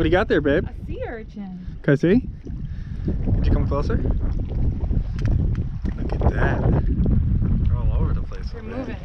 What do you got there, babe? A sea urchin. Can I see? Could you come closer? Look at that. They're all over the place. They're there. moving.